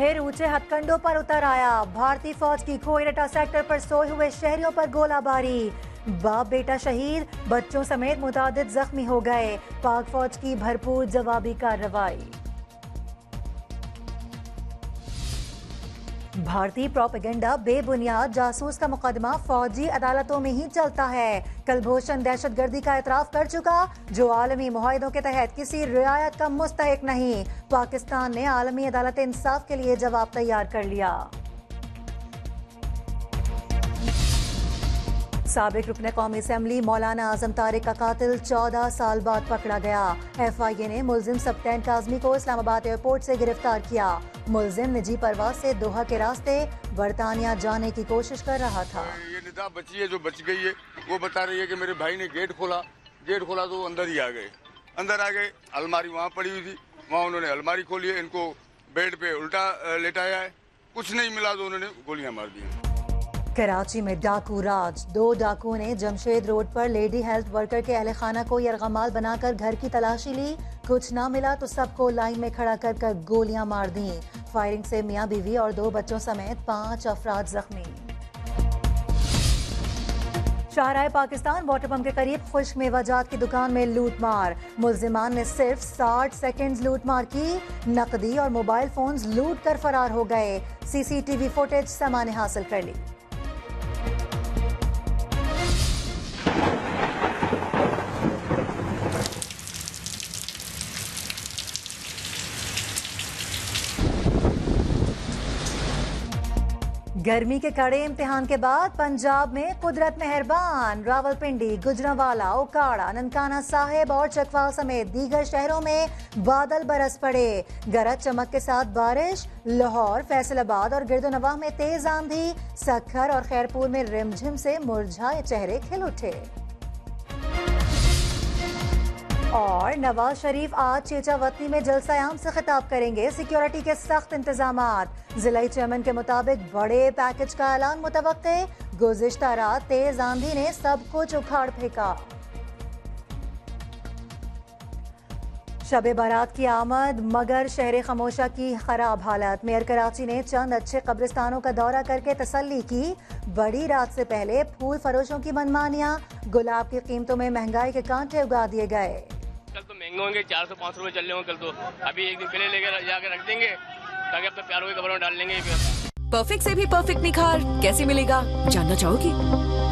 फिर ऊँचे हथकंडों पर उतर आया। भारतीय फौज की खोईरटा सेक्टर पर सोए हुए शहरियों पर गोलाबारी। बाप बेटा शहीद, बच्चों समेत मुताद जख्मी हो गए। पाक फौज की भरपूर जवाबी कार्रवाई। भारतीय प्रोपेगेंडा बेबुनियाद जासूस का मुकदमा फौजी अदालतों में ही चलता है। कलभूषण दहशत गर्दी का एतराफ कर चुका, जो आलमी माहों के तहत किसी रियायत का मुस्तक नहीं। पाकिस्तान ने आलमी अदालत इंसाफ के लिए जवाब तैयार कर लिया। सबक रुकन कौमी असम्बली मौलाना आज़म तारिक का कातिल चौदह साल बाद पकड़ा गया। एफ़ आई ए ने मुलजिम सप्तैन काजमी को इस्लामाबाद एयरपोर्ट से गिरफ़्तार किया। मुलजिम निजी परवाज से दोहा के रास्ते बरतानिया जाने की कोशिश कर रहा था। ये निदा बची है, जो बच गई है, वो बता रही है कि मेरे भाई ने गेट खोला। गेट खोला तो अंदर ही आ गए। अंदर आ गए, अलमारी वहाँ पड़ी हुई थी। वहाँ उन्होंने अलमारी खोली है, इनको बेड पे उल्टा लेटाया है। कुछ नहीं मिला तो उन्होंने गोलियाँ मार दी कराची में डाकू राज। दो डाकुओं ने जमशेद रोड पर लेडी हेल्थ वर्कर के अहल खाना को यरगमाल बनाकर घर की तलाशी ली। कुछ ना मिला तो सबको लाइन में खड़ा कर कर गोलियाँ मार दी। फायरिंग से मियाँ बीवी और दो बच्चों समेत पाँच अफराद जख्मी। शाहराह पाकिस्तान वाटर पंप के करीब खुश्क मेवाजात की दुकान में लूट मार मुलजिमान ने सिर्फ़ 60 सेकंड्स लूट मार की। नकदी और मोबाइल फोन्स लूट कर फरार हो गए। सीसीटीवी फुटेज समा ने हासिल कर ली। गर्मी के कड़े इम्तिहान के बाद पंजाब में कुदरत मेहरबान। रावलपिंडी, गुजरावाला, उकाड़ा, ननकाना साहेब और चकवाल समेत दीगर शहरों में बादल बरस पड़े। गरज चमक के साथ बारिश, लाहौर, फैसलाबाद और गिरदोनवा में तेज आंधी, सखर और खैरपुर में रिमझिम से मुरझाए चेहरे खिल उठे। और नवाज़ शरीफ आज चेचावतनी में जलसायाम से खिताब करेंगे। सिक्योरिटी के सख्त इंतज़ाम जिला चेयरमैन के मुताबिक बड़े पैकेज का ऐलान मुतवक़ गुजश्ता रात तेज आंधी ने सब कुछ उखाड़ फेंका। शब बारात की आमद, मगर शहर खमोशा की खराब हालत। मेयर कराची ने चंद अच्छे कब्रिस्तानों का दौरा करके तसल्ली की। बड़ी रात से पहले फूल फरोशों की मनमानियाँ। गुलाब की कीमतों में महँगाई के कांटे उगा दिए गए। महँगे होंगे, चार सौ पाँच सौ रुपये चल रहे होंगे कल तो। अभी एक दिन पहले लेकर जाकर रख देंगे, ताकि अपने प्यारों के कपड़ों में डाल लेंगे परफेक्ट से भी परफेक्ट निखार, कैसे मिलेगा, जानना चाहोगी?